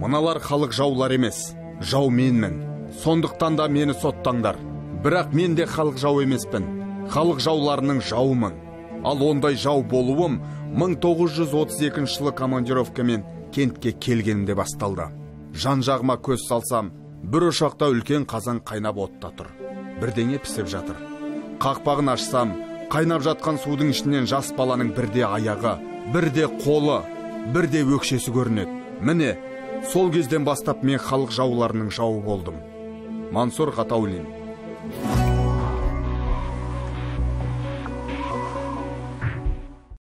мыналар халық жаулар емес. Жау менмін. Сондықтан да мені соттаңдар. Бірақ мен де халық жау емеспін. Халық жауларының жауымын. Ал ондай жау болуым 1932 жылы командировкамен кентке келгенімде басталды. Жан жағыма көз салсам бір ошақта үлкен қазан қайнап отта тұр. Бірдеңе пісіп жатыр. Қақпағын ашсам қайнап жатқан судың ішінен жас баланың бірде аяғы бірде қолы бірде өкшесі көрінеді. Міне сол кезден бастап мен халық жауларының жауы болдым. Мансұр ғатаулин